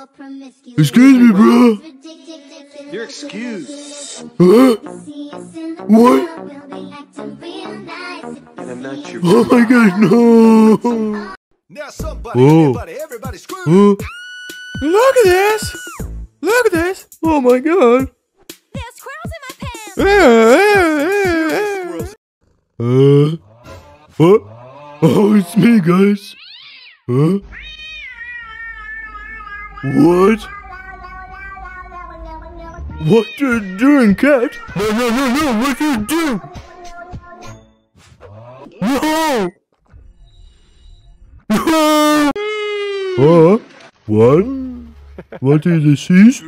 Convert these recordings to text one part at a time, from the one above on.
Excuse me, bro. You're excused. Huh? What? And I'm not your Oh my god, no! Now somebody, Oh. everybody, everybody screw. Huh? Look at this! Look at this! Oh my god! There's squirrels in my pants. Eh, eh, eh, uh, what? Oh, it's me, guys. Huh? What? What you doing, cat? No, no, no, no! What you doing? No! No! Huh? What? What is this?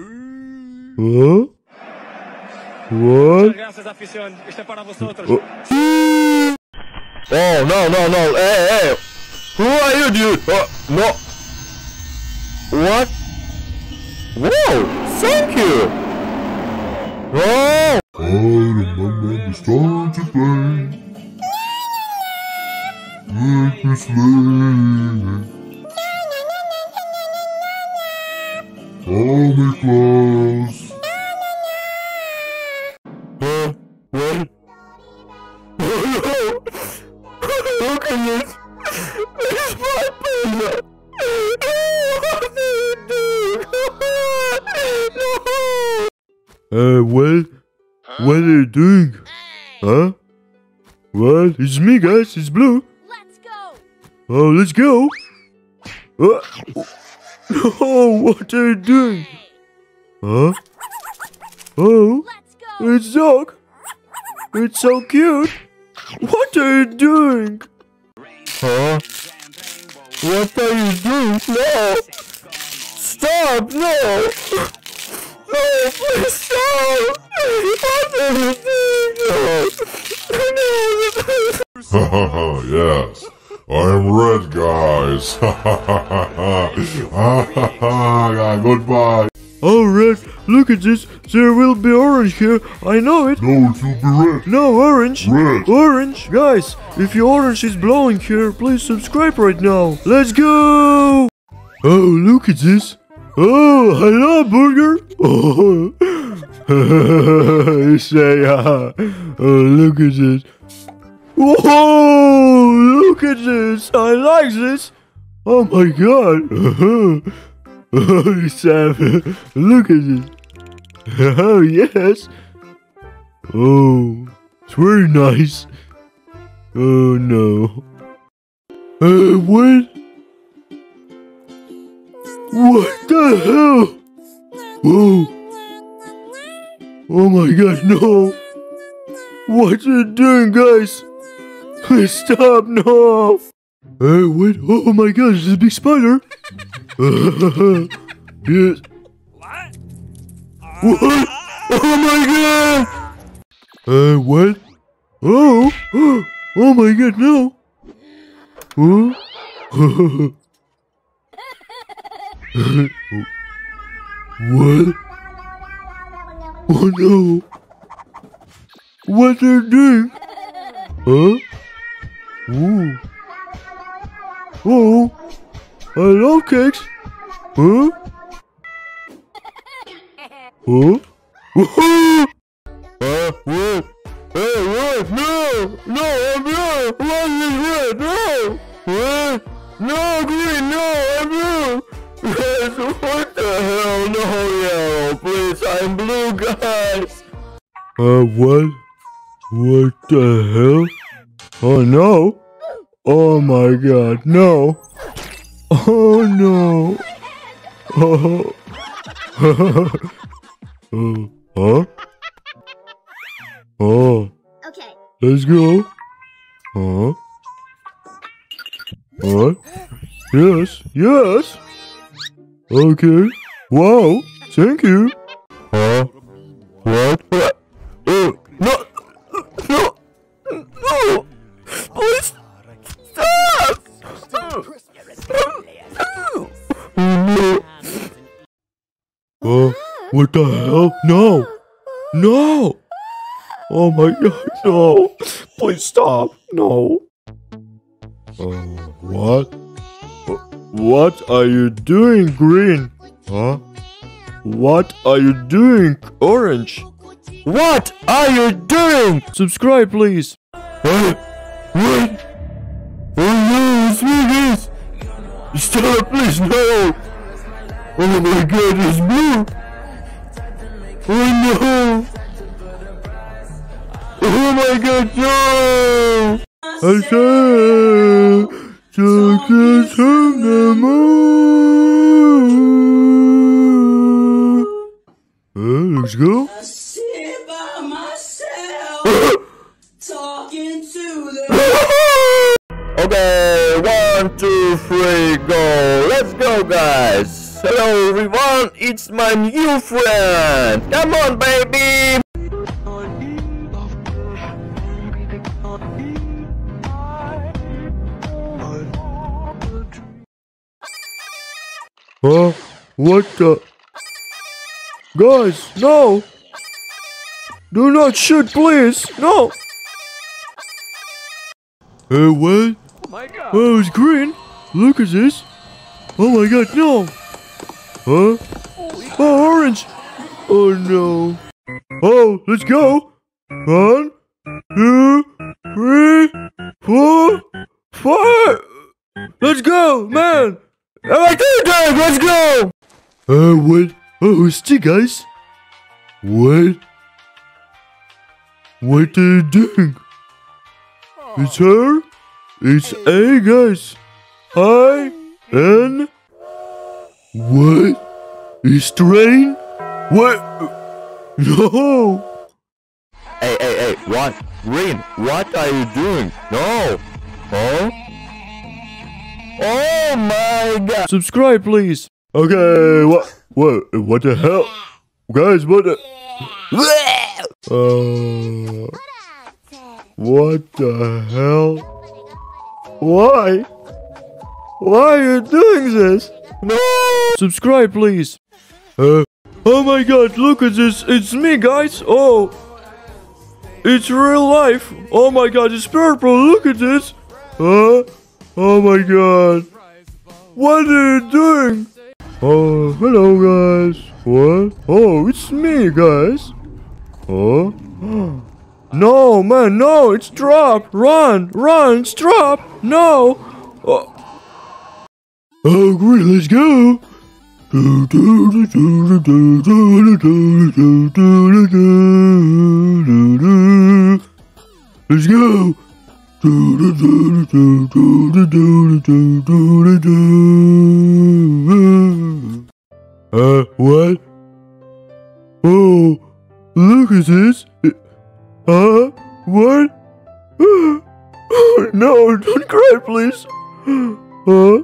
Huh? What? Gracias, afición. Este es para vosotros. Oh, oh no no no! Hey hey! Who are you, dude? Oh no! What? Whoa! Thank you! Oh! I remember the start to play. Let me slay. Hold me close. Uh, well, what are you doing? Huh? Well, it's me, guys. It's Blue. Let's go. Oh, let's go. Uh, oh, what are you doing? Huh? Oh, Let's go. it's dog. It's so cute. What are you doing? Huh? What are you doing? No! Stop! No! Oh, no, please stop! What are you doing? No! No! yes, I am red, guys. Goodbye. Oh, red, look at this. There will be orange here. I know it. No, it will be red. No, orange. Red. Orange. Guys, if your orange is blowing here, please subscribe right now. Let's go. Oh, look at this. Oh, hello, burger. Oh, you say, uh, oh, look at this. Whoa, look at this. I like this. Oh my god. Oh, Sam, look at this. Oh, yes. Oh, it's very nice. Oh, no. Uh, what? What the hell? Whoa. Oh my god, no. What you doing, guys? Stop, no. Hey, wait. Oh my god, there's a big spider. yes. What? Oh my god! Uh, what? Oh! Oh my god, no! Huh? what? Oh no! What you doing? Huh? Ooh. Oh! I love cakes! Huh? Huh? Uh, what? Hey, what? No! No, I'm please, I'm blue, guys! Uh, what? What the hell? Oh, no! Oh my god, no! Oh, no! Oh. Uh, huh? Oh, Okay. let's go. Huh? What? Yes, yes. Okay. Wow, thank you. What? What? Oh, no, no, no! Please stop! Oh, no. Oh, what the hell? No! No! Oh my god, no! Please stop! No! Uh, what? Uh, what are you doing, Green? Huh? What are you doing, Orange? What are you doing? Subscribe, please. What? Oh no, it's me, guys! Stop, please, no! Oh my god, it's blue! Oh no! Oh my god, no! I saw chocolates from the moon. Let's go. sit by myself talking to the Okay, one, two, three, go. Let's go, guys. Hello, everyone. It's my new friend. Come on, baby. Huh? What the? Guys, no! Do not shoot, please! No! Hey, what? Oh my god! Oh, it's green! Look at this! Oh my god, no! Huh? Oh, orange! Oh no! Oh, let's go! One, two, three, four, five! Let's go, man! I'm like, dog, let's go! Uh, what? Oh, it's you guys. What? What are you doing? It's her. It's A, guys. Hi. And. What? It's train? What? No. Hey, hey, hey, what? Green, what are you doing? No. Huh? Oh my god. Subscribe, please. Okay, what? What? What the hell? Guys, what the? Uh, what the hell? Why? Why are you doing this? No! Subscribe, please. Uh, oh my god, look at this. It's me, guys. Oh. It's real life. Oh my god, it's purple. Look at this. Huh? Oh my god. What are you doing? Oh, hello guys. What? Oh, it's me, guys. Huh? No, man, no, it's drop. Run, run, it's drop. No. Oh, oh great, let's go. Do, do, Uh, what? Oh, look at this. Uh, what? no, don't cry, please. Uh,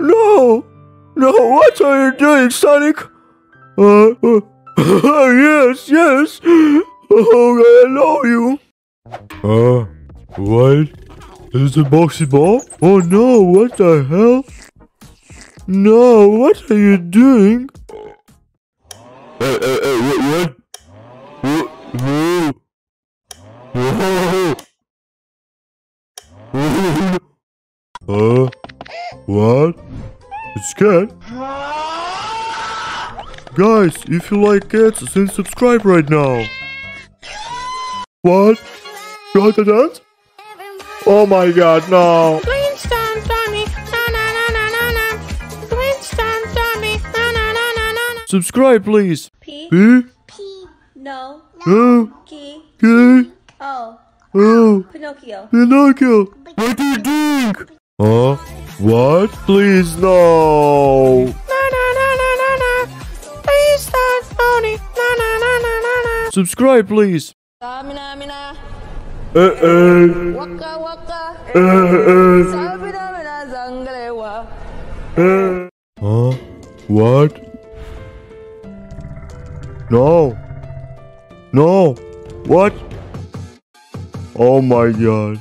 no, no, what are you doing, Sonic? Uh, uh yes, yes. Oh, I know you. Uh, what? Is it boxy ball? Oh no, what the hell? No, what are you doing? Hey, hey, hey, what, what? What? Whoa! Whoa! Uh, what? It's cat? Guys, if you like cats, then subscribe right now. What? Got a dance? Oh my god, no. Subscribe, please. P. P. P. No. No. K. K. O. O. Pinocchio. Pinocchio. What do you think? Huh? What? Please, no. No, no, no, no, no, no. Please, stop, Tony. No, no, no, no, no, no. Subscribe, please. Amina, Amina. Eh, eh. Waka, waka. Eh, eh. Sabina, Amina, Zangalewa. Eh. Huh? What? No. No. What? Oh my god.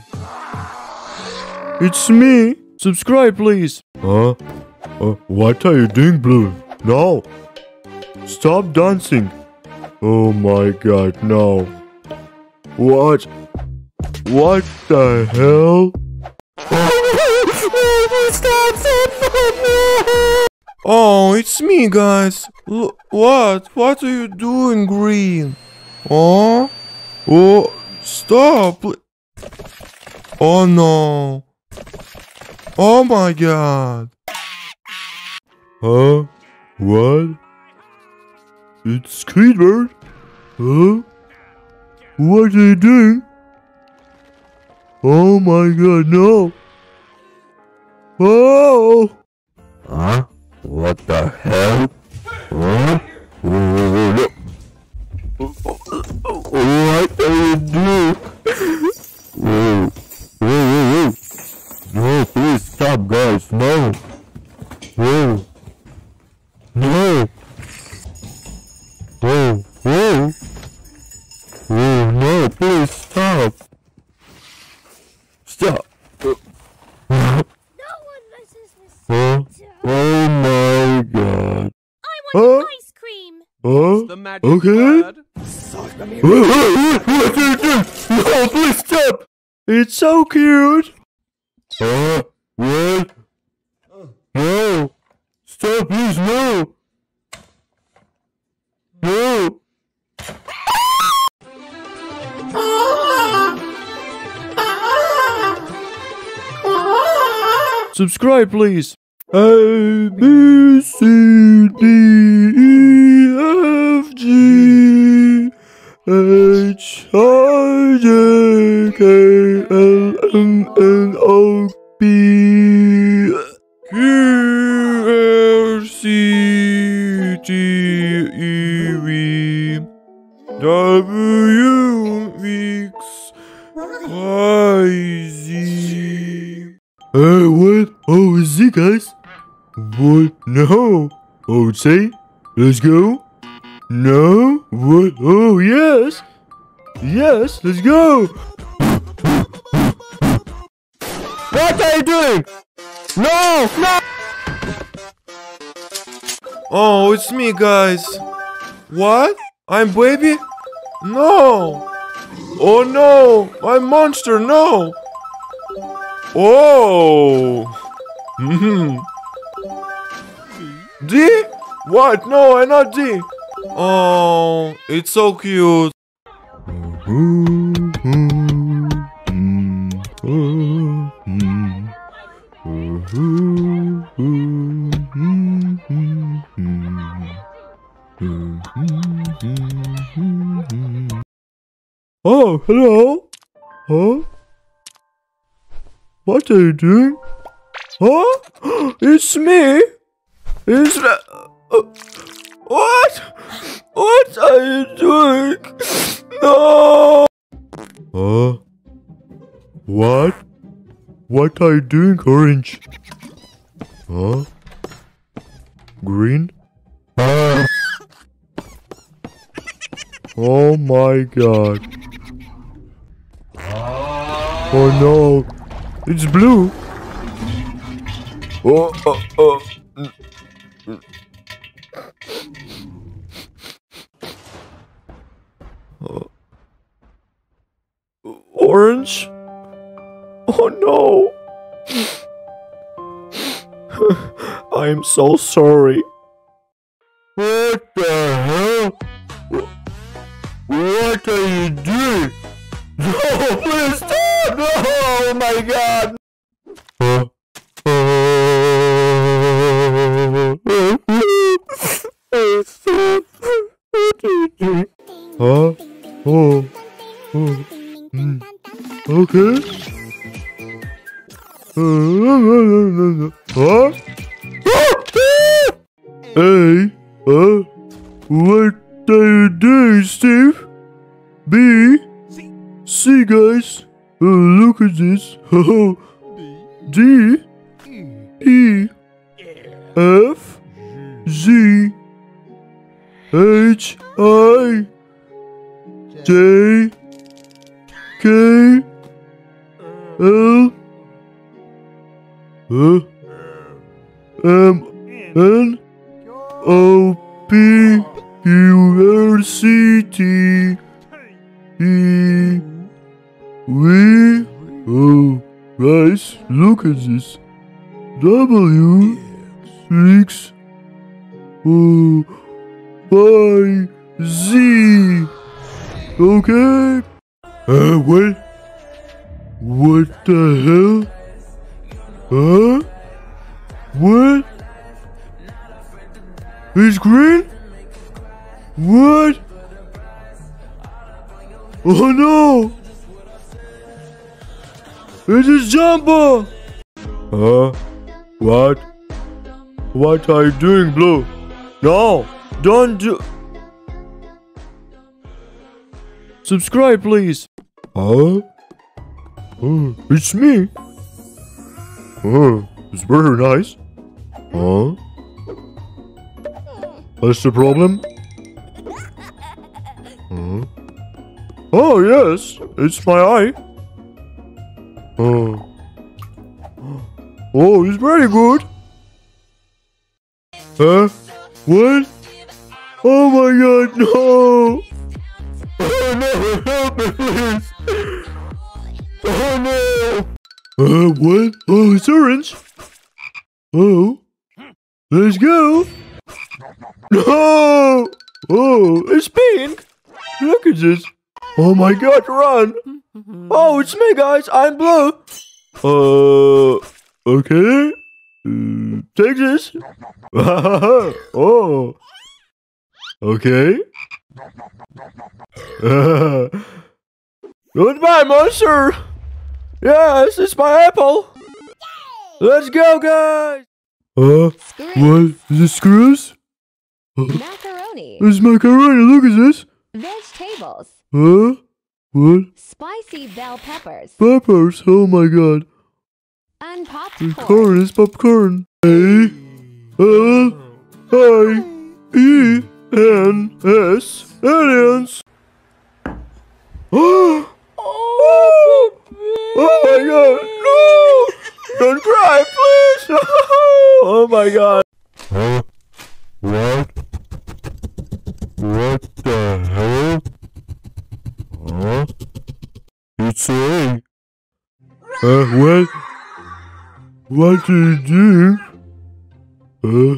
It's me. Subscribe, please. Huh? Uh, what are you doing, Blue? No. Stop dancing. Oh my god, no. What? What the hell? Oh, it's me, guys. L- what? What are you doing, Green? Oh? Oh, stop. Oh no. Oh my god. Huh? What? It's Squidward. Huh? What are you doing? Oh my god, no. Oh! Huh? What the hell? Huh? What are you doing? No, please stop, guys. No. Whoa. No. Whoa, magic Okay. word. What are? No, please stop! It's so cute! Uh, what? No! Stop, please, no! No! Subscribe, please! A, B, C, D, Oh, say, let's go. No? What? Oh, yes. Yes, let's go. What are you doing? No, no. Oh, it's me, guys. What? I'm baby? No. Oh no, I'm monster. No. Oh. Hmm. D? What? No, I'm not D. Oh, it's so cute. Oh, hello. Huh? What are you doing? Huh? It's me. It's what? What are you doing? No. Huh? What? What are you doing, Orange? Huh? Green? Ah. Oh my god. Oh no. It's blue. Oh, oh, oh. Uh, orange? Oh no. I'm so sorry. What the hell? What are you doing? No, please stop! No, oh my god! Huh? Oh. Oh. Mm. Okay. Huh? Hey. Huh? What are you doing, Steve? B. C, guys. Oh, look at this. D. E. F. Z. H. I. J. K. L. Uh, M. N. O. P. U. R. C. T. E. V. Oh, look at this. W Oh, Y, Z. Okay. Uh, what? What the hell? Huh? What? It's green? What? Oh no! It is Jumbo! Huh? What? What are you doing, Blue? No! Don't do... Subscribe, please! Huh? Oh, it's me! Oh, it's very nice. Huh? What's the problem? Huh? Oh, yes, it's my eye. Oh. Oh, it's very good. Huh? What? Oh my god, no! Oh no, help me, please! Oh no! Uh, what? Oh, it's orange. Oh. Let's go. No! Oh, it's pink. Look at this. Oh my god, run! Oh, it's me, guys. I'm blue. Uh, okay. Uh, take this. oh. Okay. Goodbye, monster. Yes, it's my apple. Let's go, guys. Uh, what? Is it screws? Macaroni. It's macaroni. Look at this. Vegetables. Huh? What? Spicy bell peppers. Peppers. Oh my god. And popped The corn. corn is popcorn. A L I E N S aliens. Oh, oh my god! No! Don't cry, please! oh my god! Huh? What? What the hell? Huh? It's a. Uh, what? What are you doing? Uh,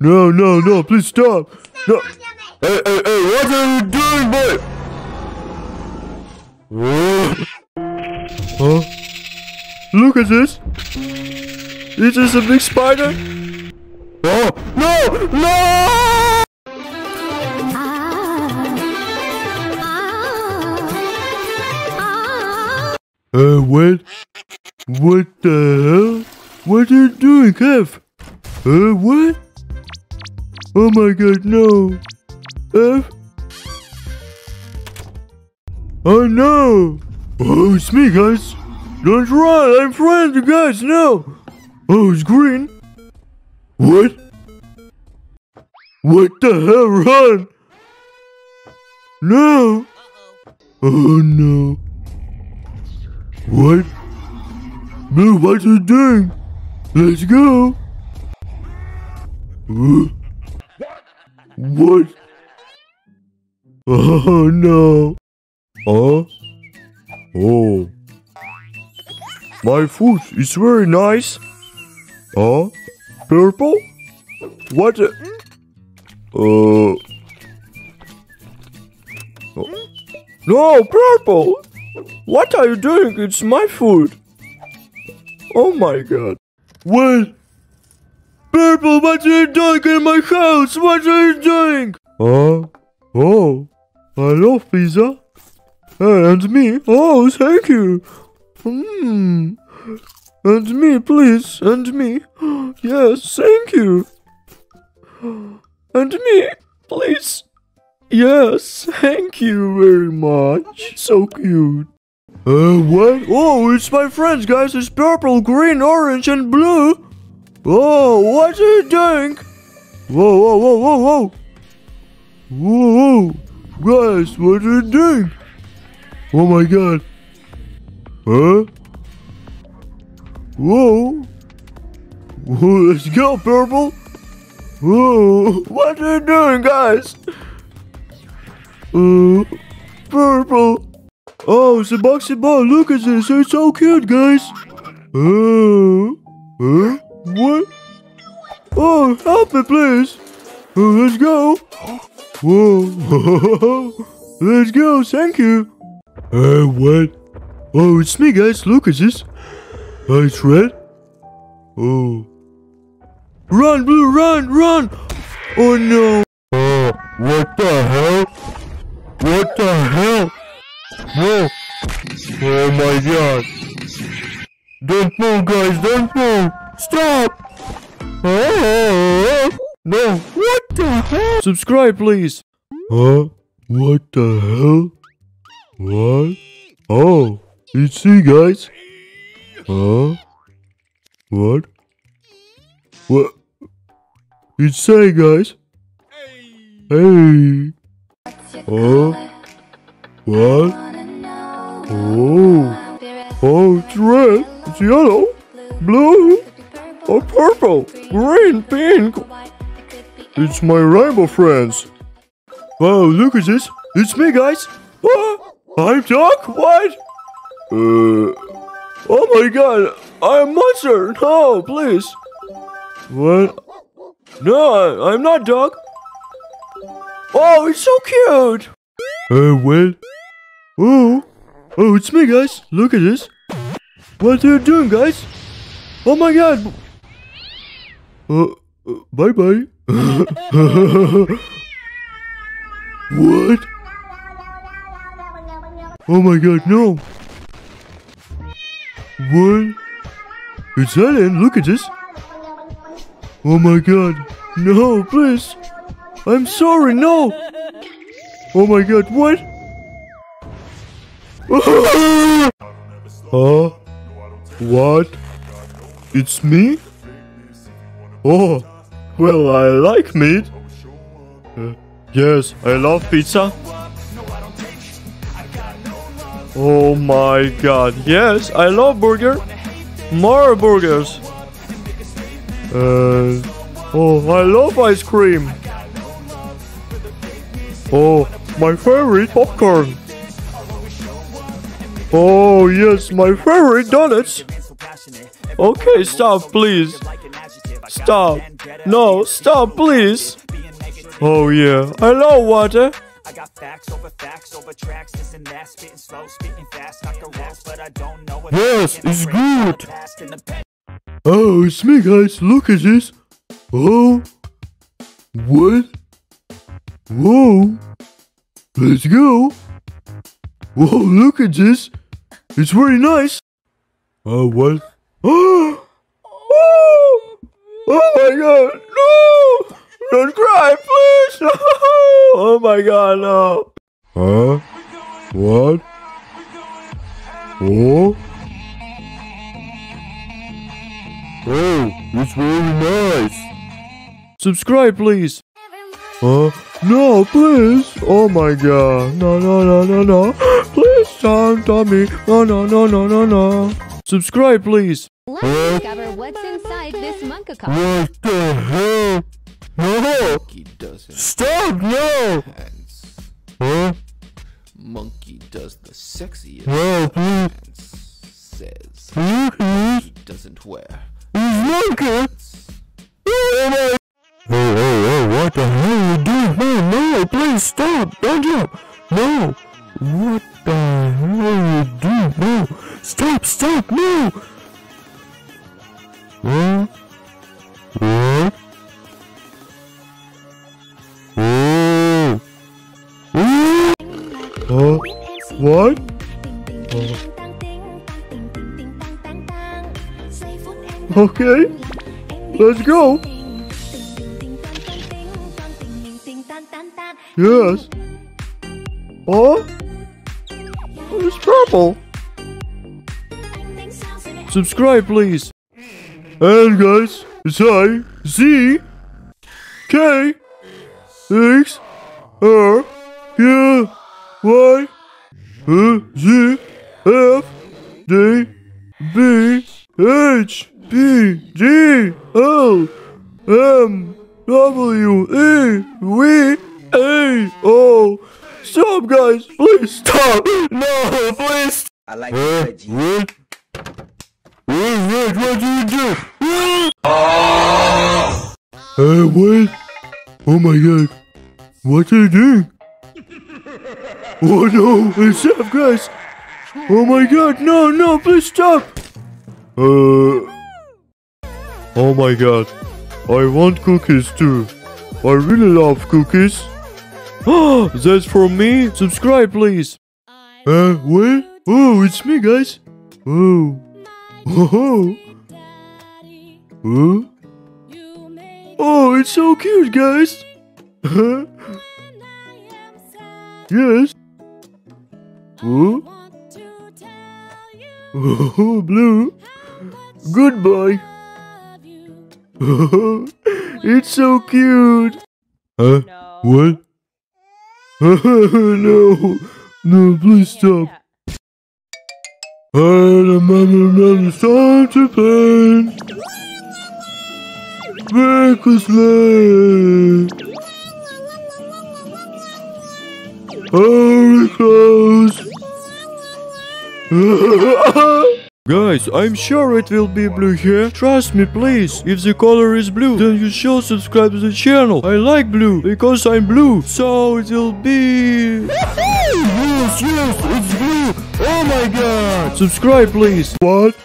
no, no, no, please stop. No. Hey, hey, hey, what are you doing, boy? Uh, huh? Look at this. Is this a big spider? Oh, no, no! Uh, what? What the hell? What are you doing, Kev? Uh, what? Oh my god, no. F? Oh no! Oh, it's me, guys. Don't run, I'm friends, you guys, no! Oh, it's green. What? What the hell, run! No! Oh no. What? Blue, what are you doing? Let's go. What? Oh no. Huh? Oh. My food is very nice. Huh? Purple? What? Uh. No, purple! What are you doing? It's my food. Oh my god. What? Purple, what are you doing in my house? What are you doing? Huh? Oh, I love pizza. And me. Oh, thank you. Hmm. And me, please. And me. Yes, thank you. And me, please. Yes, thank you very much. So cute. Uh, what? Oh, it's my friends, guys. It's purple, green, orange, and blue. Oh, what are you doing? Whoa, whoa, whoa, whoa, whoa. Whoa, guys, what are you doing? Oh my god. Huh? Whoa. Whoa, let's go, purple. Whoa, what are you doing, guys? Uh, purple. Oh, it's a boxy ball. Look at this. It's so cute, guys. Oh, huh? What? Oh, help me, please. Oh, let's go. Whoa. let's go. Thank you. Uh, what? Oh, it's me, guys. Look at this. Uh, it's red. Oh. Run, Blue, run, run. Oh, no. Oh, what the hell? What the hell? No. Oh, my God. Don't move, guys. Don't move. Stop. Oh, no. What the hell? Subscribe, please. Huh? What the hell? What? Oh, it's you guys. Huh? What? What? It's say, guys. Hey. Oh. What? Oh. Oh, it's red. It's yellow. Blue. Oh, purple. Green. Pink. It's my rainbow friends. Wow, look at this. It's me, guys. Oh, I'm Doc. What? Uh. Oh my god. I'm monster. No, please. What? No, I'm not Doc. Oh, it's so cute. Uh, well. Oh. Oh, it's me, guys. Look at this. What are you doing, guys? Oh my god. Uh, uh bye bye. what? Oh my god, no. What? It's Ellen, look at this. Oh my god. No, please. I'm sorry, no. Oh my god, what? Huh? What? It's me? Oh, well, I like meat. Uh, yes, I love pizza. Oh my god, yes, I love burger. More burgers. Uh, oh, I love ice cream. Oh, my favorite popcorn. Oh, yes, my favorite donuts. Okay, stop, please. Stop. No, stop, please. Oh, yeah, I love water. I facts over facts over tracks, this and that, spitting slow, spitting fast, knock a rolls, but I don't know if Yes, it's good. past in the pen. Oh, it's me, guys. Look at this. Oh. What? Whoa. Let's go. Whoa, look at this. It's very nice. Oh, what? Oh. Oh. Oh my god. No. Don't cry, please. Oh my god, no. Huh? What? Oh? Oh, it's very nice. Subscribe, please. Huh? No, please. Oh my god. No, no, no, no, no. Please tell me. No, no, no, no, no, no. Subscribe, please. Let's discover what's inside this. What the hell? No. Monkey doesn't Stop, no. dance. Huh? Monkey does the sexiest No, please. Says Please. he doesn't wear. He's monkey. Oh my. Oh, oh, oh, what the hell are you doing? No, no, please stop. Don't jump. No. What the hell are you doing? No. Stop, stop, no. Huh? What? Oh. Oh. Huh? What? Okay. Let's go. Yes. Oh? It's purple. Subscribe, please. And guys, it's I, Z, K, X, R, Q, Y, Z, F, D, B, H, P, G, L, M, W, E, V, A, O. Stop, guys. Please stop. No, please. I like Uh, Reggie. what? What, what, do you do? Uh, what? Oh my god. What are you doing? Oh no, it's up, guys. Oh my god, no, no, please stop. Uh. Oh my god. I want cookies too. I really love cookies. Oh, that's for me. Subscribe, please. Uh, what? Oh, it's me, guys. Oh. Oh. Oh. Oh, it's so cute, guys. yes. Huh? Oh, blue. Goodbye. it's so cute. Huh? What? no. No, please stop. And I'm it's time to paint. Recklessly. Hurry close. Guys, I'm sure it will be blue here. Trust me, please. If the color is blue, then you should subscribe to the channel. I like blue because I'm blue. So it will be... yes, yes, it's blue. Oh my god. Subscribe, please. What?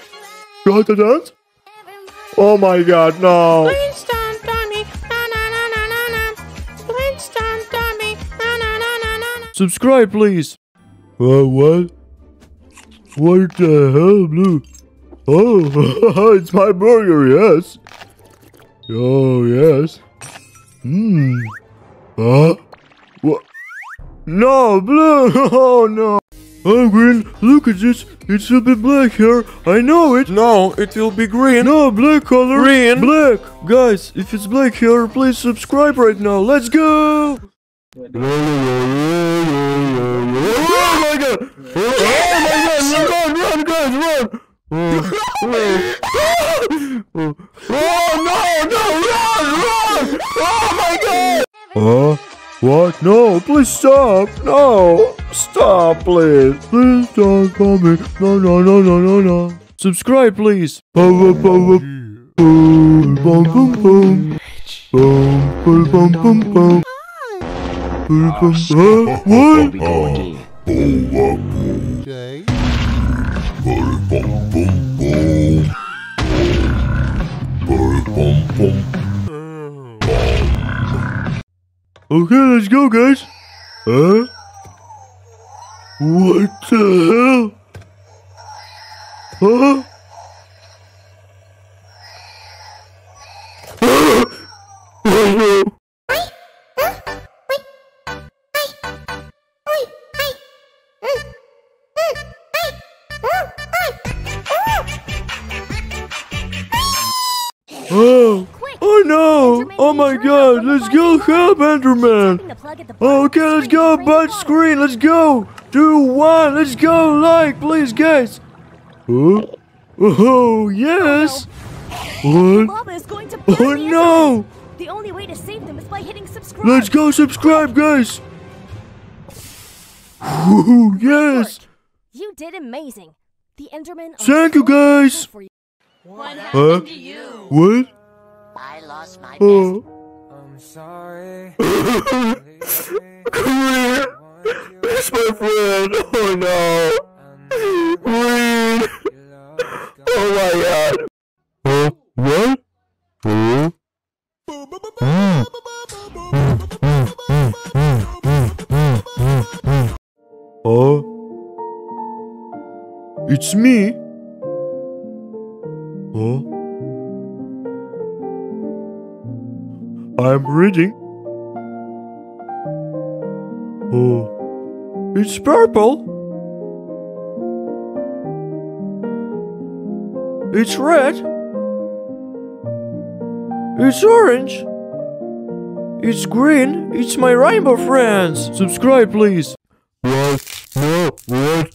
Got that? Oh my god, no. Subscribe, please. Uh, what? What the hell, Blue? Oh, it's my burger, yes. Oh, yes. Hmm. Huh? What? No, Blue! Oh, no! Oh, Green, look at this. It should be black here. I know it. No, it will be green. No, black color. Green. Black. Guys, if it's black here, please subscribe right now. Let's go! Oh my god! Oh my god! Run, run, guys, run! Oh, oh, oh no, no, run, run! Oh my god! Uh, what? No, please stop! No! Stop, please! Please don't call me! No, no, no, no, no, no! Subscribe, please! Boom, boom, boom, boom, boom, boom, boom, boom, Okay. Okay, let's go, guys. Huh? What the hell? Huh? oh no! my god! Let's go help Enderman! Okay, let's go! Bunch screen! Let's go! Do one! Let's go! Like, please, guys! Huh? Oh, yes! What? Lava is going to Oh no! The only way to save them is by hitting subscribe. Let's go subscribe, guys! Woo, yes! You did amazing. The Enderman. Thank you, so guys! grateful for you. Huh? What? I lost my Oh. I'm sorry. Green! That's my friend! Oh no! Green! Oh my god! Huh? What? Huh? Oh? It's me? Oh? I'm reading. Oh. It's purple. It's red. It's orange. It's green. It's my rainbow friends. Subscribe, please. What? No. What?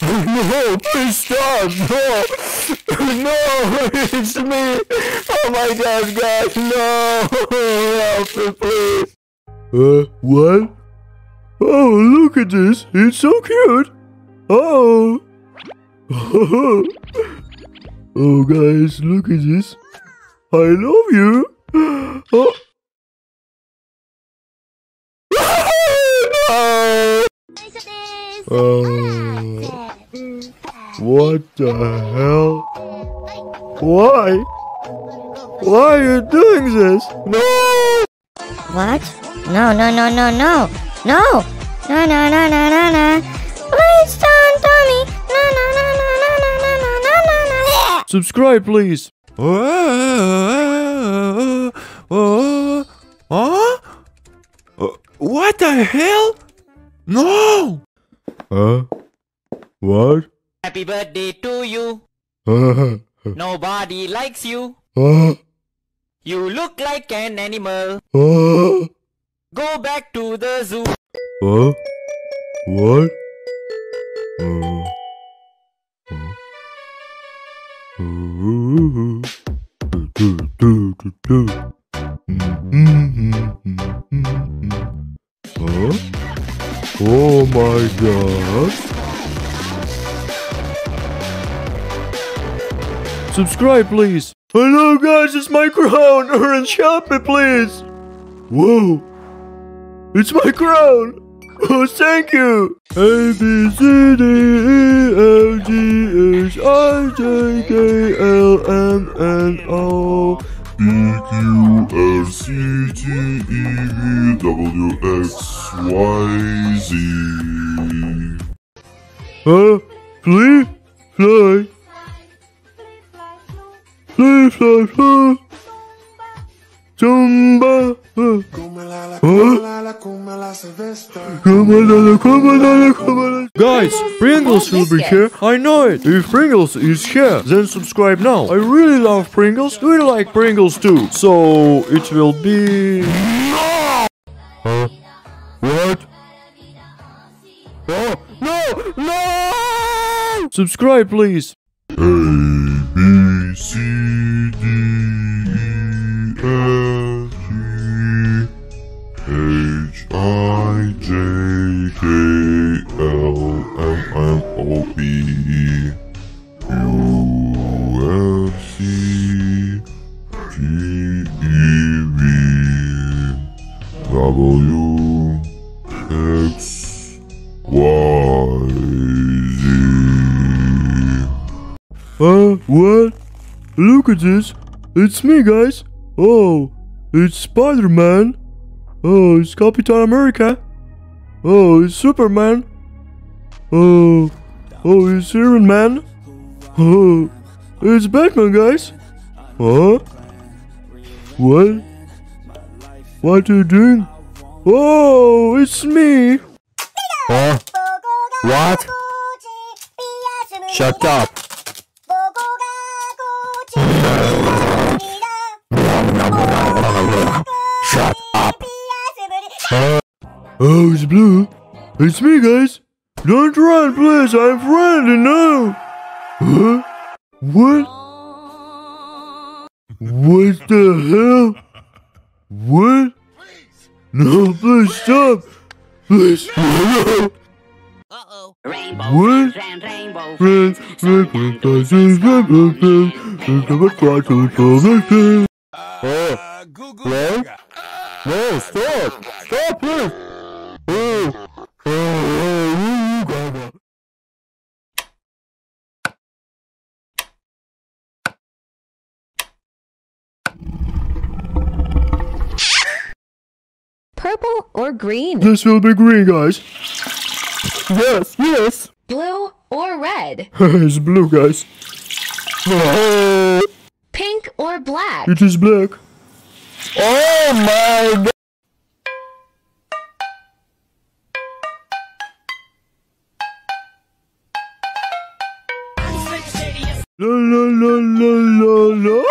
No, please stop. No. No, it's me. Oh my god, guys. No. Help me, please. Uh, what? Oh, look at this. It's so cute. Oh. oh, guys, look at this. I love you. Oh. no! Uh, what the hell? Why? Why are you doing this? No! What? No, no, no, no, no. No! No, no, no, no, no, no. Please don't tell me. No, no, no, no, no, no, no, no, no, no, no. Subscribe, please. What the hell? No! Huh? What? Happy birthday to you. Uh, Nobody likes you. uh, You look like an animal. uh, Go back to the zoo. uh, what? Uh, Huh? Oh my god. Subscribe, please. Hello, guys, it's my crown. Help me, please. Whoa. It's my crown. Oh, thank you. A, B, C, D, E, F, G, H, I, J, K, L, M, N, O. P, Q, R, C, T, E, V, W, X, Y, Z. Huh? Flee? Fly? Zumba. Guys, Pringles will be here. I know it. If Pringles is here, then subscribe now. I really love Pringles. We like Pringles too. So it will be. Huh? What? Oh no! No! Subscribe, please. A, B, C, I, J, K, L, M, N, O, P, Q, F, C, G, E, V, W, X, Y, Z. Uh, what? Look at this. It's me, guys. Oh, it's Spider-Man. Oh, it's Captain America. Oh, it's Superman. Oh, oh, it's Iron Man. Oh, it's Batman, guys. Huh? What? What are you doing? Oh, it's me. Huh? What? Shut up. Oh, it's Blue. It's me, guys. Don't run, please. I'm friendly now. Huh? What? What the hell? What? No, please stop. Please. Uh-oh. Rainbow what? and rainbow. Uh, No, stop. Stop, please. Purple or green? This will be green, guys. Yes, yes. Blue or red? it's blue, guys. Pink or black? it is black. Oh my god! La la la la la la.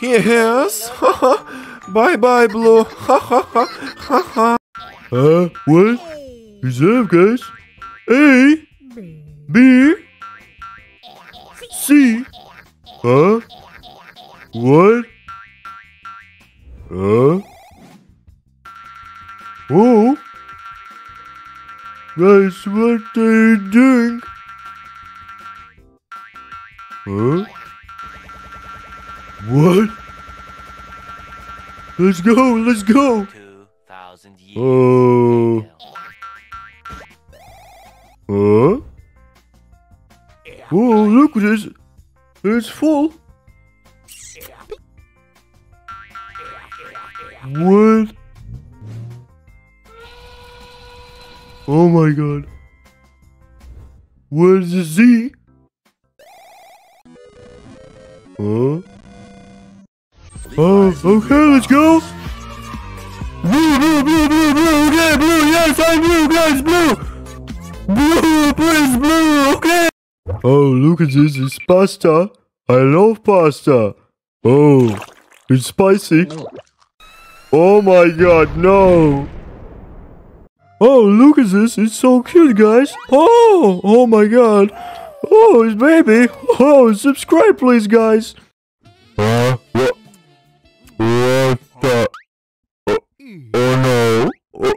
Yes. bye bye, Blue. Ha ha ha ha ha. Uh, what? That, guys? A, B, C. Huh? What? Huh? Oh? Guys, what are you doing? Huh? What? Let's go, let's go. Oh. Huh? Oh, look at this. It's full. What? Oh my god. Where's the Z? Huh? Oh, okay, let's go. Blue, blue, blue, blue, blue, okay, blue, yes, I'm blue, guys, blue. Blue, please, blue, okay. Oh, look at this, it's pasta. I love pasta. Oh, it's spicy. Oh my god, no. Oh, look at this, it's so cute, guys. Oh, oh my god. Oh, it's baby. Oh, subscribe, please, guys. Uh, what? What the? Oh, oh no. Oh.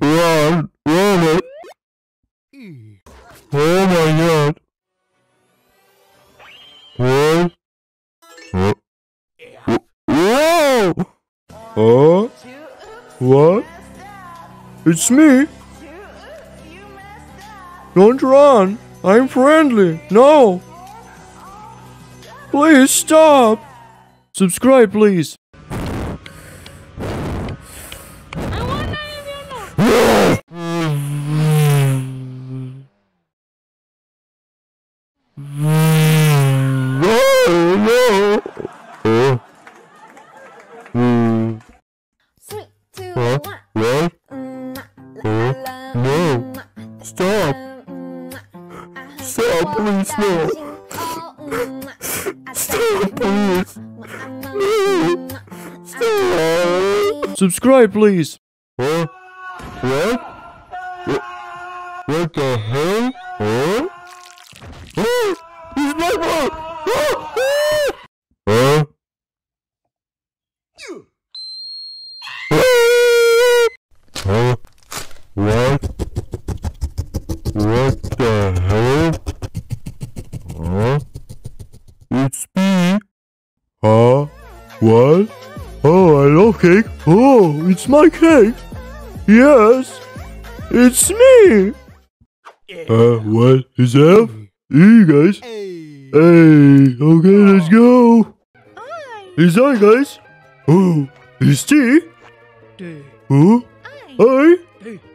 Run, run it. Oh my god. What? What? Whoa! Huh? What? It's me. Don't run. I'm friendly. No. Please stop. Subscribe, please. Subscribe, please. What? What? What, the hell? Huh? He's my! Oh, oh. Huh? Huh? What? What the hell? Huh? It's me. Huh? What? Oh, I love cake. Oh, it's my cake. Yes, it's me. Uh, what is that? Hey, guys. Hey, okay, let's go. Is that, guys? Oh, it's tea. Oh, hi.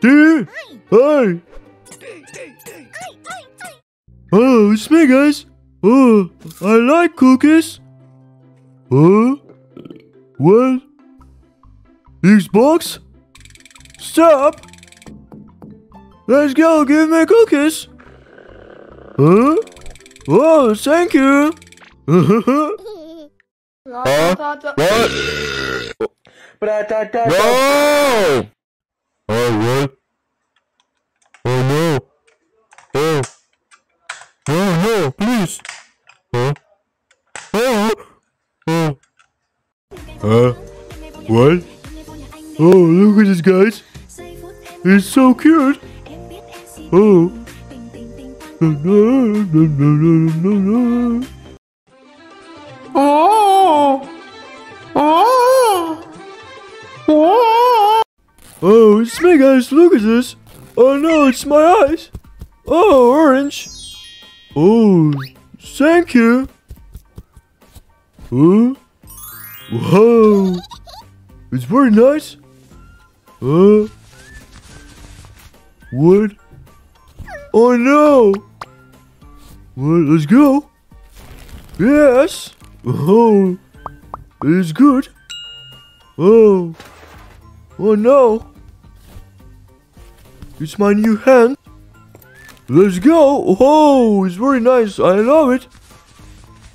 Tea. Hi. Oh, it's me, guys. Oh, I like cookies. Huh? What? Xbox? Stop! Let's go, give me cookies! Huh? Oh, thank you! huh? What? No! Oh, what? Oh, no! Oh! No, no, please! Huh? Oh! Oh! Huh? What? Oh, look at this, guys! It's so cute! Oh! Oh! Oh! Oh! Oh, it's me, guys! Look at this! Oh no, it's my eyes! Oh, orange! Oh, thank you! Huh? Whoa! It's very nice! Huh? What? Oh no! Well, let's go! Yes! Oh! It's good! Oh! Oh no! It's my new hand! Let's go! Oh! It's very nice! I love it!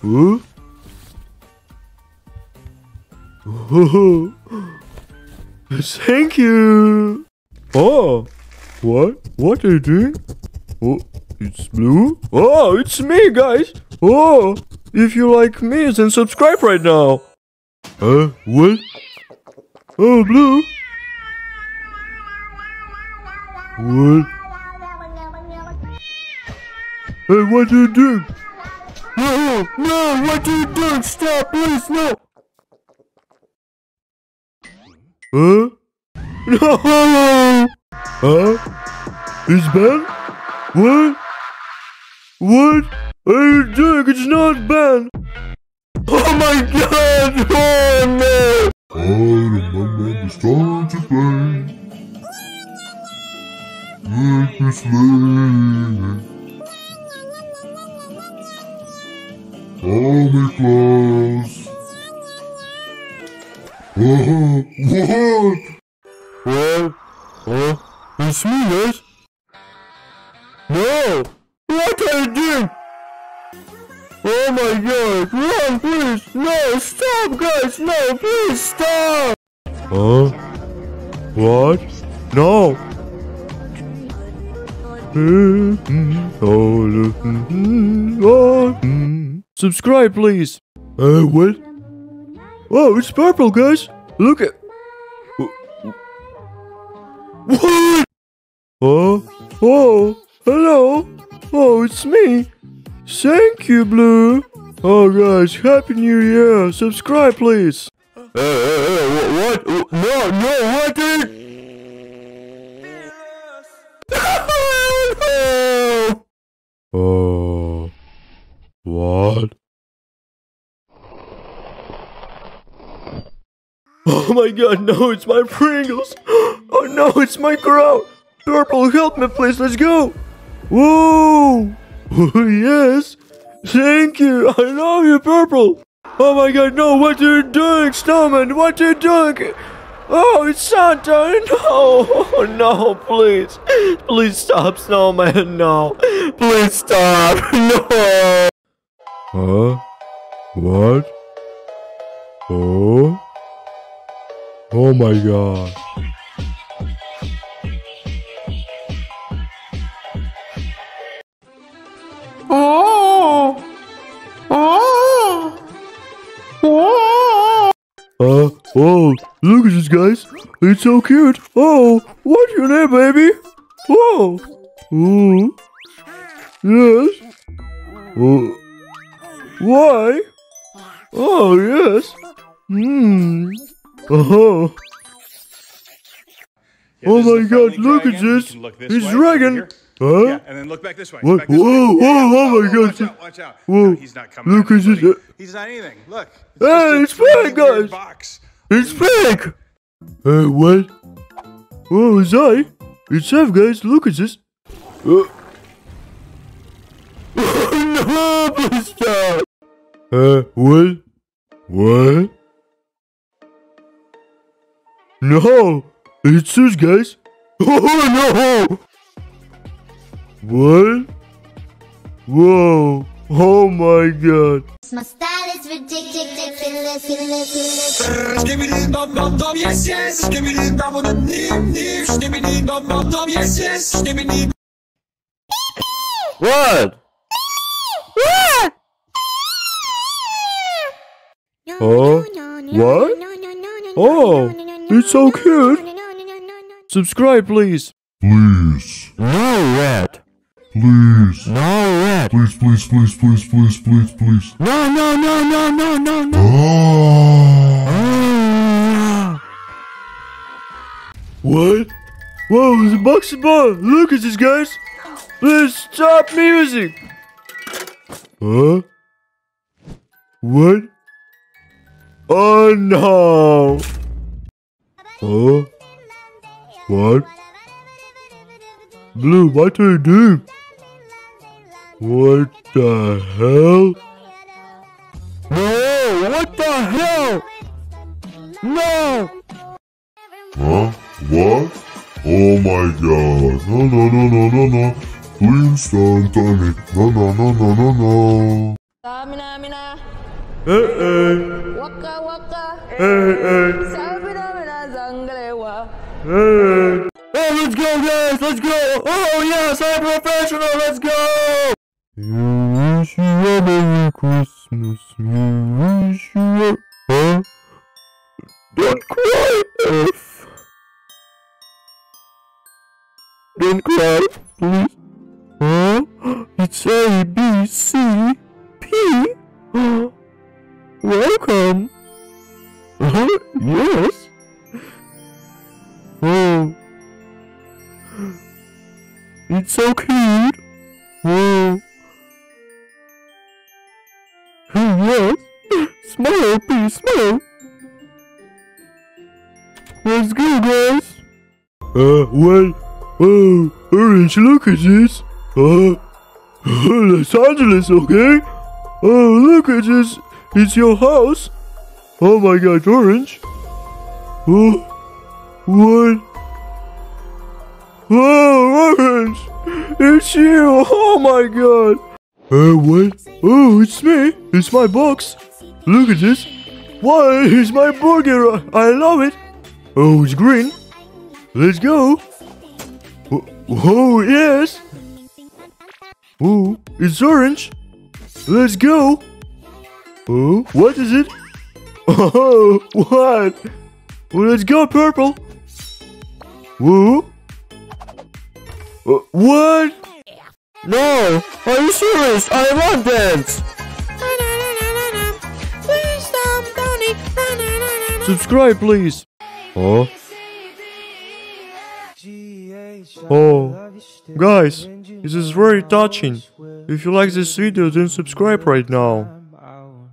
Huh? Oh! Thank you! Oh! What? What are you doing? Oh, it's blue? Oh, it's me, guys! Oh! If you like me, then subscribe right now! Huh? What? Oh, blue! What? Hey, what are you doing? No, no, what are you doing? Stop, please, no! Huh? No! Huh? Is Ben? What? What are you doing? It's not Ben! Oh my god! Oh no! I remember the start to play. Let me close. What? What? Oh, it's me, guys. No! What are you doing? Oh my god! Run, please! No! Stop, guys! No! Please stop! Huh? What? No! Subscribe, please. Uh, what? Oh, it's purple, guys. Look at. What? Oh, oh, hello. Oh, it's me. Thank you, Blue. Oh, guys, Happy New Year. Subscribe, please. Hey, hey, hey, what? No, no, what did... Oh my god, no, it's my Pringles! Oh no, it's my crown! Purple, help me please, let's go! Whoa! yes! Thank you! I love you, Purple! Oh my god, no, what are you doing, Snowman? What are you doing? Oh, it's Santa! No! Oh, no, please! Please stop, Snowman, no! Please stop! No! Huh? What? Oh? Oh my god. Oh. Oh. Oh. Uh, oh, look at this, guys. It's so cute. Oh, what's your name, baby? Oh. Yes. Oh. Why? Oh, yes. Hmm. Oh. oh my god, look at this. It's dragon. Huh? Yeah, and then look back this way. What? Back this Whoa, way. whoa, Yeah, yeah, oh my god. Watch out, watch out. Whoa. No, he's not coming. Look at this. He's not anything. Look. Hey, it's just a fake, guys. Box. It's fake. Hey, what? Oh, it's I. It's Seth, guys. Look at this. Uh. no, stop. Uh, what? What? No, it's us, guys. Oh no! What? Whoa! Oh my god! My style is ridiculous. Yes yes. What? Oh? What? Oh, it's so cute. Subscribe, please. Please. No, red. Please. No, red. Please, please, please, please, please, please, please. No, no, no, no, no, no, no. Ah. What? Whoa, it's a boxing ball. Look at this, guys. Please stop music. Huh? What? Oh no. Huh? What? Blue, what are you doing? What the hell? No! What the hell? No! Huh? What? Oh my god. No, no, no, no, no, no. Please don't tell me. No, no, no, no, no, no. Ah, mina mina. Hey, hey. Waka waka. Eh, hey, hey. Sabina. Hey. Oh, let's go, guys! Let's go! Oh, yes, I'm professional! Let's go! You wish you a Merry Christmas. You wish you a... Huh? Don't cry, F. Don't cry, please. Huh? It's A, B, C, P. Welcome. yes. Oh. It's so cute. Oh. yes. Smile, please, smile. Let's go, guys. Uh, well, uh, uh, oh, Orange, look at this. Uh, Los Angeles, okay? Oh, look at this it's your house. Oh my god, Orange. Oh, what? Oh, Orange! It's you! Oh my god! Uh, what? Oh, it's me! It's my box! Look at this! Why, it's my burger! I love it! Oh, it's green! Let's go! Oh, oh yes! Oh, it's orange! Let's go! Oh, what is it? Oh, what? Well, let's go, purple! Whoa! Uh, what? No! Are you serious? I want dance! Subscribe, please! Oh? Oh, guys, this is very touching. If you like this video, then subscribe right now.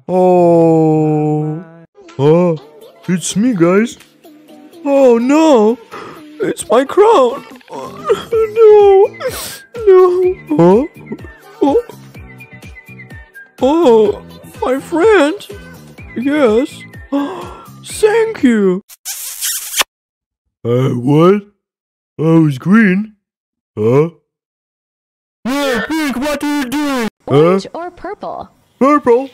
Oh, oh, it's me, guys. Oh no, it's my crown. Oh, no, no. Oh, oh, oh, my friend. Yes. Thank you. Uh, what? Oh, it's green. Huh? Yeah, Pink, what are you doing? Orange or purple? Purple.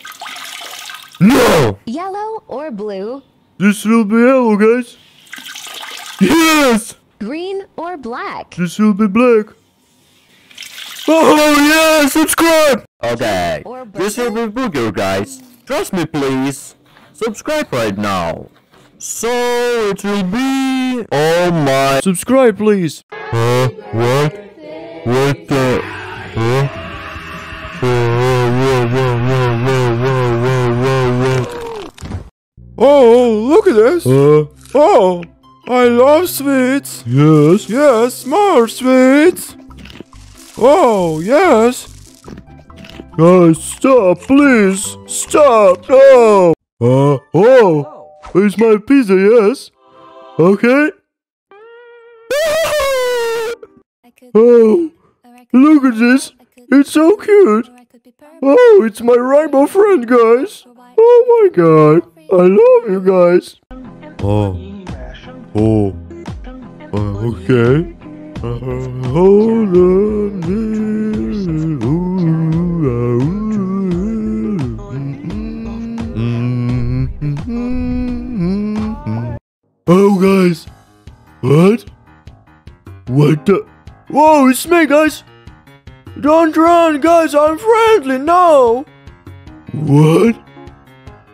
No! Yellow or blue? This will be yellow, guys. Yes! Green or black? This will be black. Oh, yeah! Subscribe! Okay. This will be booger, guys. Trust me, please. Subscribe right now. So, it will be... Oh my... Subscribe, please. Huh? What? What the... Huh? Whoa, whoa, whoa, whoa, whoa, whoa, whoa, whoa. Oh, look at this. Uh, Oh, I love sweets. yes. Yes, more sweets. Oh, yes. Guys, stop, please. Stop, no. Uh, oh. It's my pizza, yes. Okay. Oh, look at this. It's so cute. Oh, it's my rainbow friend, guys. Oh my god. I love you guys. Oh. Oh. Uh, okay. Uh, hold on. Ah, ooh. Oh, guys. What? What the? Whoa, it's me, guys. Don't run, guys. I'm friendly. No. What?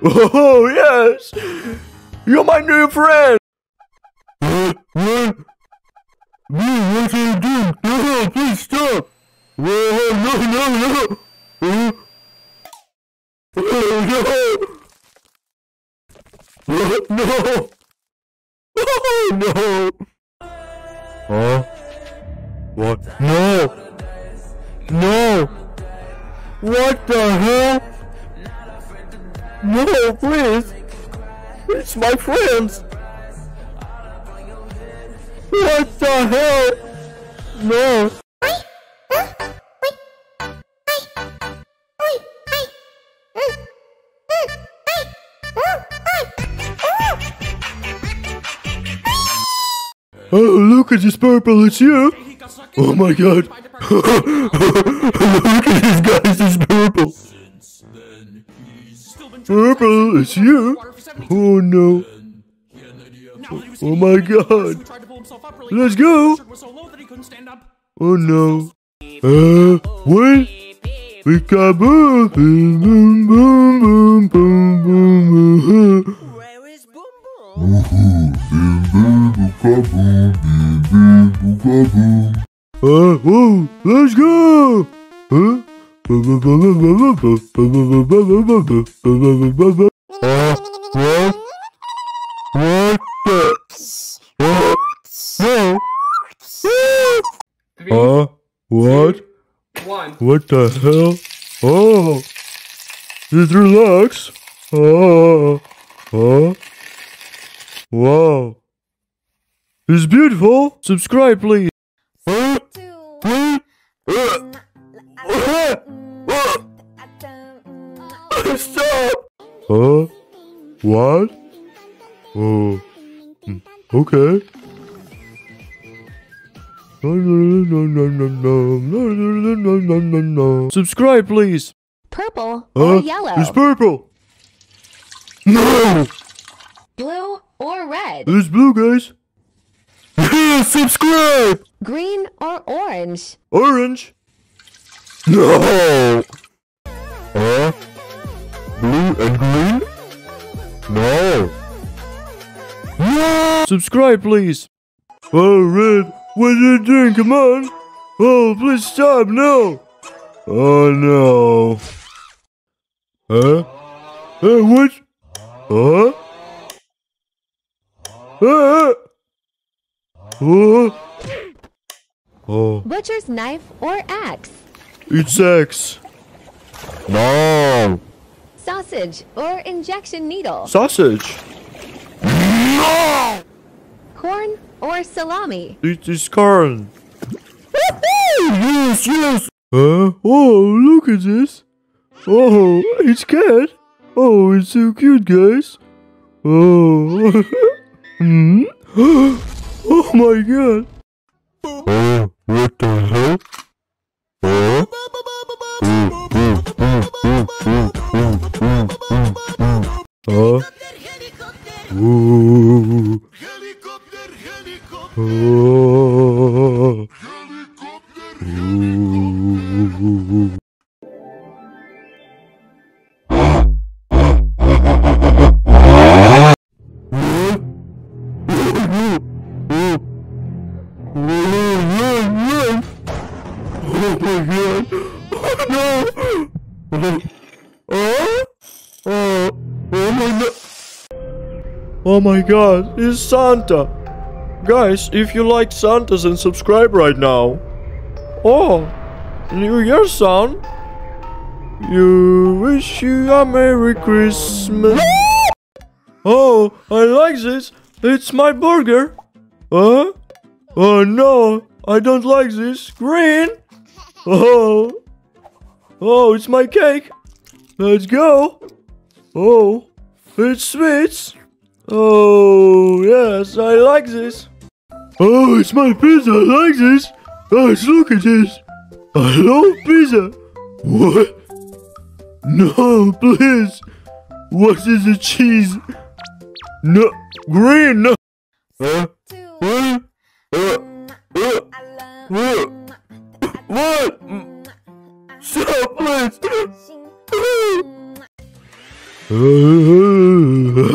Oh, yes. You're my new friend. What? What? What are you doing? No, please stop! No, no, no! No! No! Oh, no! Huh? What? No! No! What the hell? No, please! It's my friends! What the hell? No. Oh, look at this purple, it's you! Oh my god! look at this guys, it's purple! Purple, it's you! Oh no! Oh my god! Let's go! Oh no! Uh, what? Peekaboo! Boom, boom, boom, boom, boom, boom, boom. Uh, whoa, let's go! Huh? Uh, what? What the? No! What? One. What the hell? Oh! Just relax. Oh. Oh. Wow. It's beautiful. Subscribe, please. Stop! Huh? What? Oh. Okay. Subscribe, please. Purple huh? or yellow? It's purple. No. Blue or red? It's blue, guys. Subscribe. Green or orange? Orange. No! Huh? Blue and green? No. No! Subscribe, please. Oh, red. What are you doing? Come on. Oh, please stop. No. Oh, no. Huh? Uh, what? Huh? Uh, oh. Oh. Butcher's knife or axe? It's sex. No. Sausage or injection needle? Sausage. No. Corn or salami? It is corn. yes, yes. Huh? Oh, look at this. Oh, it's cat. Oh, it's so cute, guys. Oh. hmm? oh my god. Oh, what the hell? Oh? Ooh. Oh. Ooh. Oh my god, it's Santa! Guys, if you like Santas then subscribe right now. Oh! New Year, son! You wish you a Merry Christmas. Oh, I like this. It's my burger. Huh? Oh no, I don't like this. Green. Oh. Oh, it's my cake. Let's go. Oh, it's sweets. Oh, yes, I like this. Oh, it's my pizza. I like this. Guys, look at this. I love pizza. What? No, please. What is the cheese? No, green. No. Huh? What? Uh, uh, what? What? Stop, please.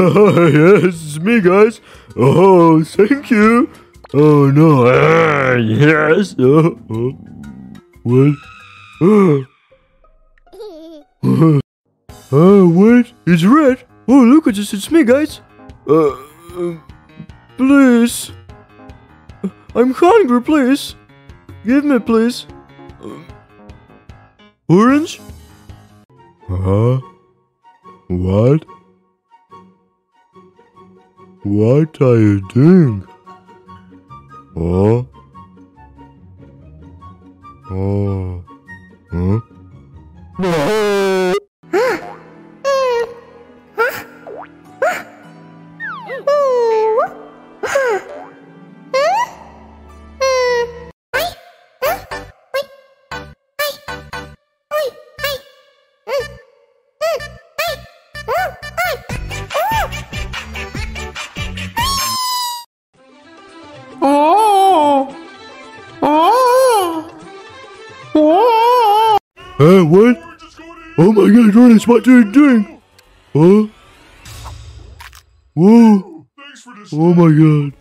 Uh, yes, it's me, guys. Oh, thank you. Oh no. Ah, yes. Oh, oh. What? Oh. Oh, wait, it's red. Oh, look at this, it's me, guys. Uh, uh, please. I'm hungry, please. Give me, please. Uh, orange? Huh? What? What are you doing? Oh? Oh. Huh? Ernest, what are you doing? Huh? Whoa! Oh my god.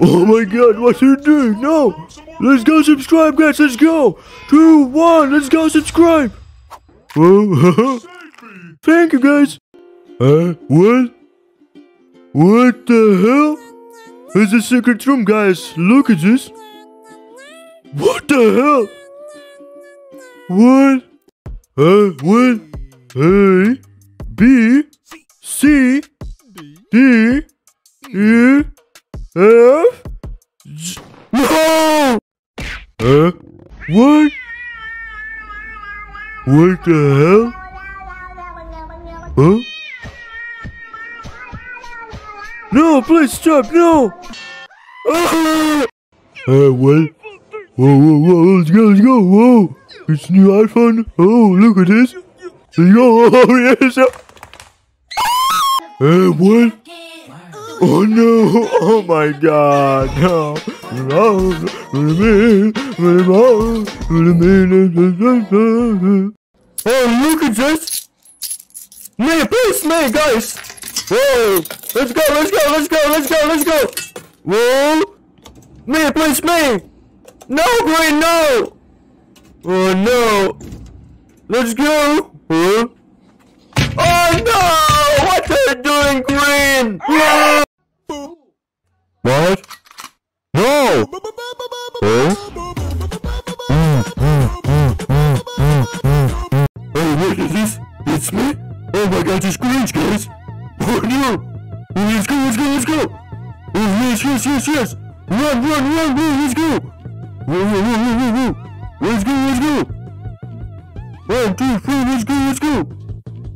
Oh my god, what are you doing? No! Let's go subscribe, guys, let's go! Two, one, let's go subscribe! Oh, thank you, guys! Uh, what? What the hell? It's a secret room, guys. Look at this. What the hell? What? Uh, what? A, B, C, D, E, F, G. No! Uh, what? What the hell? Huh? No, please stop, no! Uh, well, whoa, whoa, whoa, let's go, let's go, whoa! It's new iPhone, oh, look at this! Oh, yes! Uh, what? Oh no, oh my god, no! Oh, look at this! Man, please, man, guys! Whoa! Let's go, let's go, let's go, let's go, let's go! Whoa! Man, please, man! No, Green, no! Oh no! Let's go! Huh? Oh no! What are you doing, Green? What? No! Huh? Oh, what is this? It's me? Oh my god, it's Grinch, guys! Oh no! Let's go, let's go, let's go! Oh, yes, yes, yes, yes! Run, run, run, run, let's go! Whoa, whoa, whoa, whoa, whoa! Let's go, let's go! One, two, three, let's go, let's go!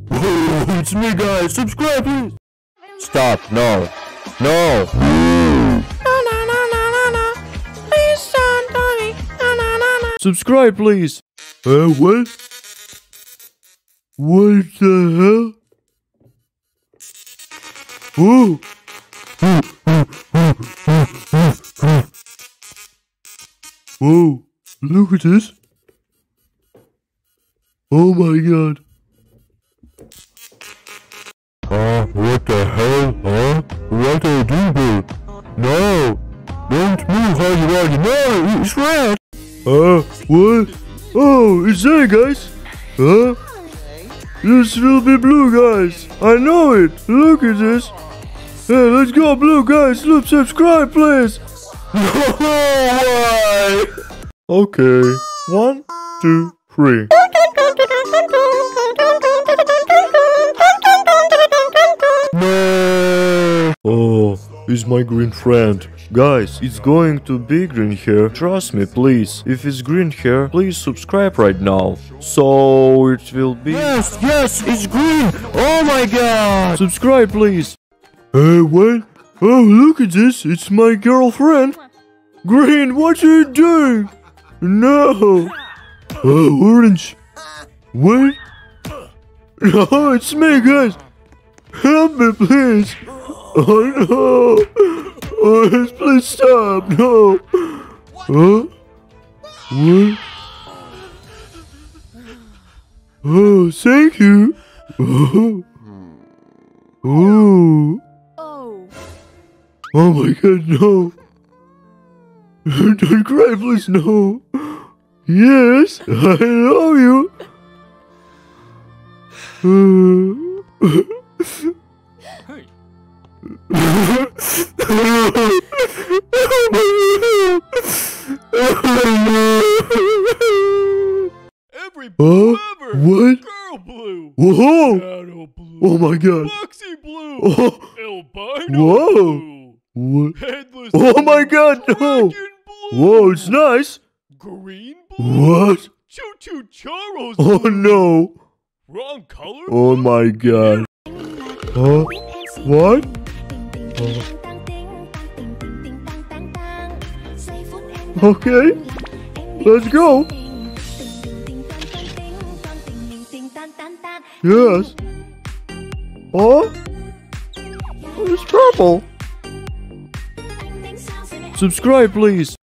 Whoa, it's me, guys! Subscribe, please! Stop, no! No! No, no, no, no, no, no. Please don't tell me. No, no, no, no. Subscribe, please! Uh, what? What the hell? Whoa! Whoa! Look at this! Oh my god! Uh, what the hell, huh? What are you doing? No! Don't move how you are! No! It's red! Uh, what? Oh, it's there, guys! Huh? This will be blue, guys! I know it! Look at this! Hey, let's go, blue, guys! Look, subscribe, please! Why? Okay, one, two, three. No! Oh, it's my green friend. Guys, it's going to be green hair. Trust me, please. If it's green hair, please subscribe right now. So it will be. Yes, yes, it's green. Oh my god. Subscribe, please. Hey, what? Oh, look at this. It's my girlfriend. Green, what are you doing? No. Oh, orange. What? No, it's me, guys. Help me, please. Oh, no. Oh, please stop. No. Huh? What? Oh, thank you. Oh. Oh. Oh my god, no. Don't cry, please, no. Yes, I love you. Every Huh? ever. What? Girl blue. Whoa! Shadow blue. Oh my god. Foxy blue. Oh. Albino Whoa! blue. What? Headless Oh my god, no! Whoa, it's nice! Green blue. What? Choo choo Charos. Oh blue. no! Wrong color. Oh my god. Huh? What? Okay. Let's go. Yes. Oh? It's purple. Subscribe, please.